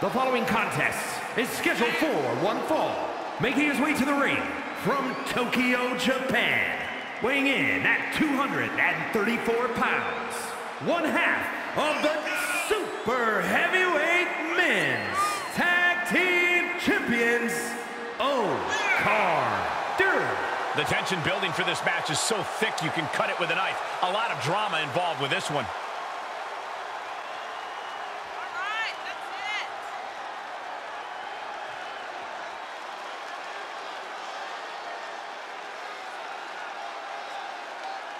The following contest is scheduled for one fall. Making his way to the ring from Tokyo, Japan. Weighing in at 234 pounds. One half of the Super Heavyweight Men's Tag Team Champions, Okada. The tension building for this match is so thick you can cut it with a knife. A lot of drama involved with this one.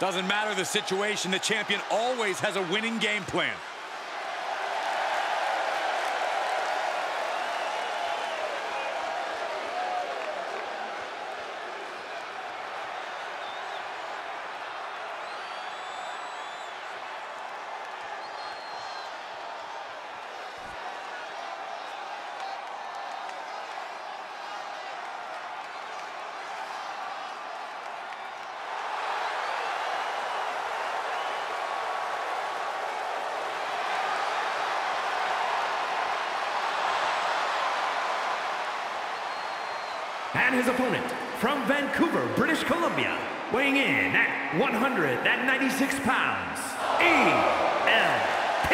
Doesn't matter the situation, the champion always has a winning game plan. And his opponent from Vancouver, British Columbia, weighing in at 196 pounds, ELP.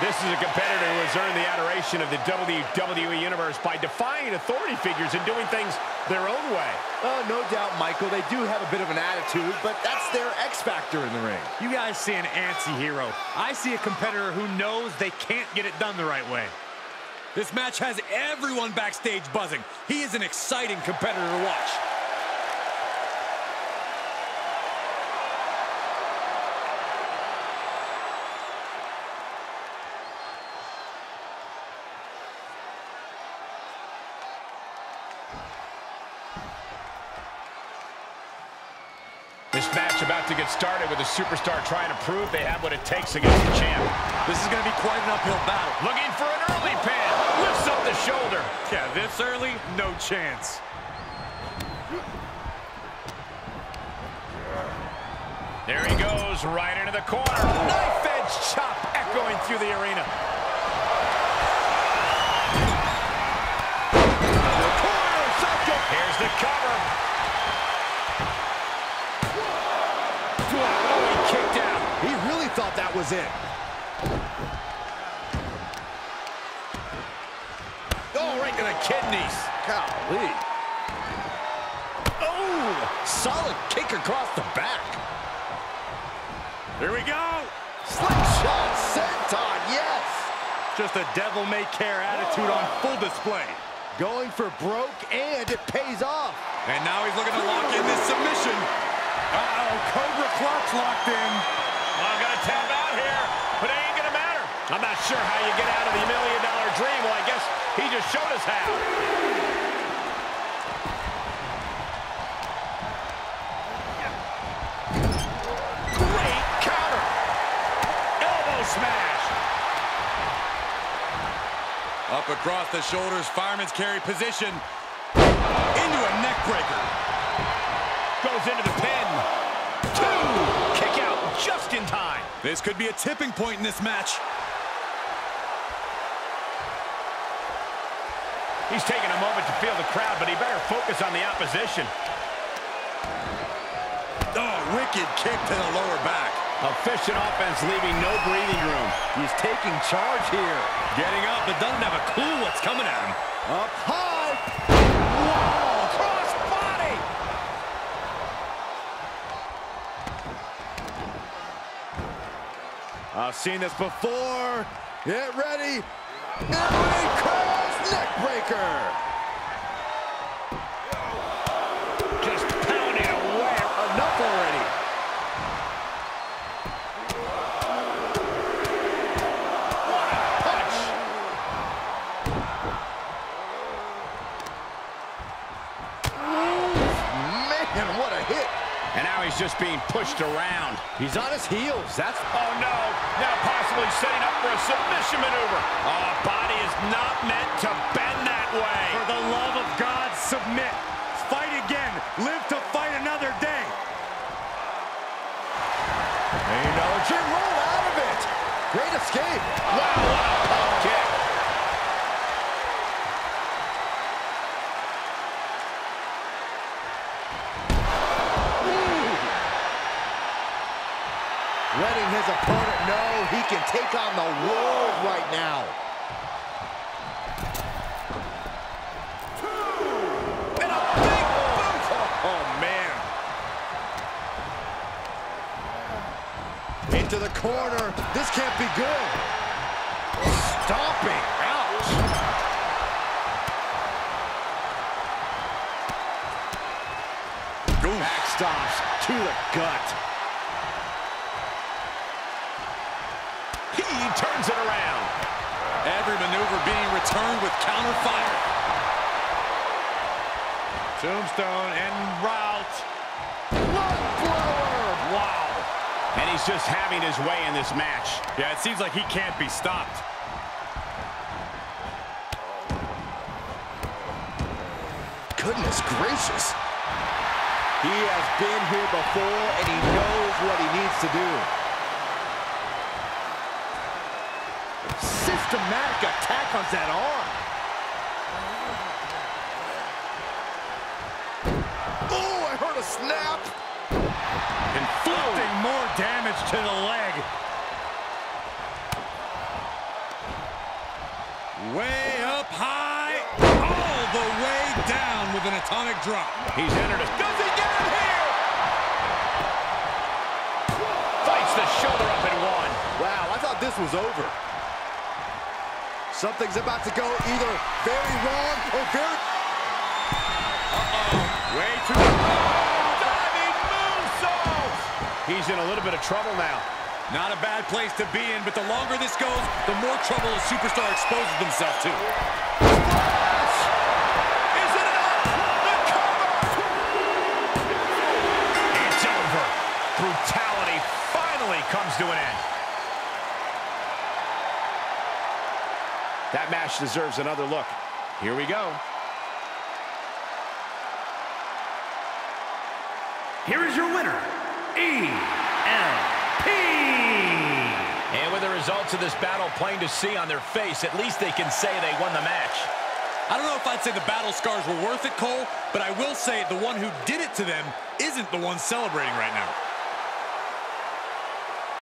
This is a competitor who has earned the adoration of the WWE Universe by defying authority figures and doing things their own way. Oh, no doubt, Michael. They do have a bit of an attitude, but that's their X factor in the ring. You guys see an anti-hero. I see a competitor who knows they can't get it done the right way. This match has everyone backstage buzzing. He is an exciting competitor to watch. This match about to get started with a superstar trying to prove they have what it takes against the champ. This is going to be quite an uphill battle. Looking for an early pin. Shoulder. Yeah, this early, no chance. There he goes, right into the corner. Knife edge chop echoing through the arena. Here's the cover. Oh, he kicked out. He really thought that was it. Oh, right to the kidneys. Golly. Oh, solid kick across the back. Here we go. Slingshot senton, yes. Just a devil-may-care attitude on full display. Going for broke, and it pays off. And now he's looking to lock in this submission. Uh-oh, Cobra Clutch locked in. Well, I'm going to tap out here, but it ain't going to matter. I'm not sure how you get out of the million-dollar dream. Well, I guess he just showed us how. Great counter. Elbow smash. Up across the shoulders, fireman's carry position. Into a neck breaker. Goes into the pin. Two. Kick out just in time. This could be a tipping point in this match. He's taking a moment to feel the crowd, but he better focus on the opposition. Oh, wicked kick to the lower back. Efficient offense leaving no breathing room. He's taking charge here. Getting up, but doesn't have a clue what's coming at him. Up high. Whoa, cross body. I've seen this before. Get ready. Elbow cross neck he's just being pushed around. He's on his heels. That's Oh, no. Now possibly setting up for a submission maneuver. Oh, body is not meant to bend that way. For the love of God, submit. Fight again. Live to fight another day. Acknowledging roll out of it. Great escape. Wow, what his opponent know he can take on the world right now. Two. And a big boot! Oh, man. Into the corner. This can't be good. Stomping. Ouch. Backstops to the gut. He turns it around. Every maneuver being returned with counter fire. Tombstone and route. Blood. Wow. And he's just having his way in this match. Yeah, it seems like he can't be stopped. Goodness gracious. He has been here before, and he knows what he needs to do. Systematic attack on that arm. Oh, I heard a snap. Inflicting more damage to the leg. Way up high, all the way down with an atomic drop. He's entered it. Does he get it here? Fights the shoulder up and one. Wow, I thought this was over. Something's about to go either very wrong or very... Uh-oh. Way too... Diving moonsault. He's in a little bit of trouble now. Not a bad place to be in, but the longer this goes, the more trouble a superstar exposes himself to. Is it enough? The cover. It's over. Brutality finally comes to an end. That match deserves another look. Here we go. Here is your winner, ELP. And with the results of this battle plain to see on their face, at least they can say they won the match. I don't know if I'd say the battle scars were worth it, Cole, but I will say the one who did it to them isn't the one celebrating right now.